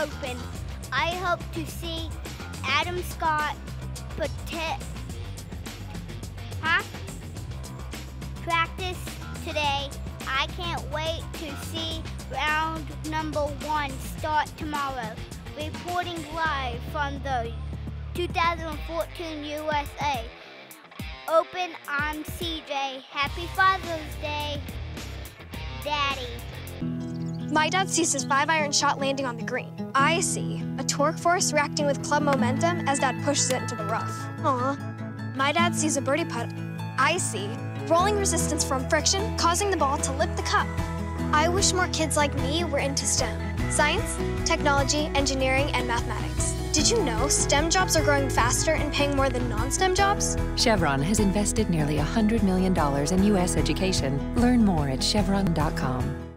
open. I hope to see Adam Scott protect, huh? Practice today. I can't wait to see round number one start tomorrow. Reporting live from the 2014 USA Open, I'm CJ. Happy Father's Day. My dad sees his five iron shot landing on the green. I see a torque force reacting with club momentum as dad pushes it into the rough. Aw. My dad sees a birdie putt. I see rolling resistance from friction causing the ball to lip the cup. I wish more kids like me were into STEM science, technology, engineering, and mathematics. Did you know STEM jobs are growing faster and paying more than non STEM jobs? Chevron has invested nearly $100 million in U.S. education. Learn more at chevron.com.